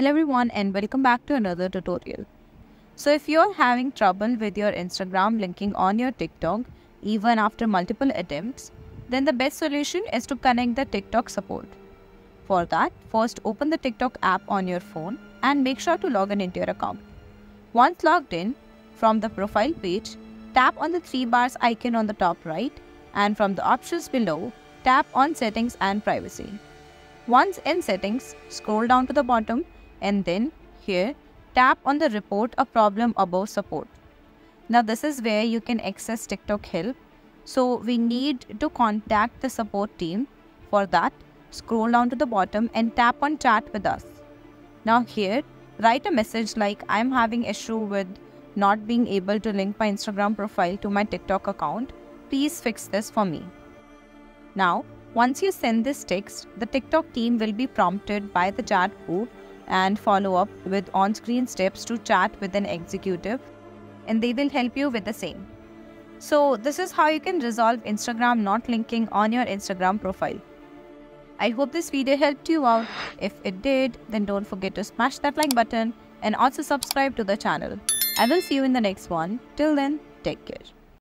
Hello everyone and welcome back to another tutorial. So if you're having trouble with your Instagram linking on your TikTok even after multiple attempts, then the best solution is to connect the TikTok support. For that, first open the TikTok app on your phone and make sure to log in into your account. Once logged in, from the profile page, tap on the three bars icon on the top right and from the options below, tap on settings and privacy. Once in settings, scroll down to the bottom and then here tap on the report a problem above support. Now this is where you can access TikTok help. So we need to contact the support team. For that, scroll down to the bottom and tap on chat with us. Now here, write a message like I'm having issue with not being able to link my Instagram profile to my TikTok account. Please fix this for me. Now, once you send this text, the TikTok team will be prompted by the chat bot and follow up with on screen steps to chat with an executive, and they will help you with the same. So, this is how you can resolve Instagram not linking on your Instagram profile. I hope this video helped you out. If it did, then don't forget to smash that like button and also subscribe to the channel. I will see you in the next one. Till then, take care.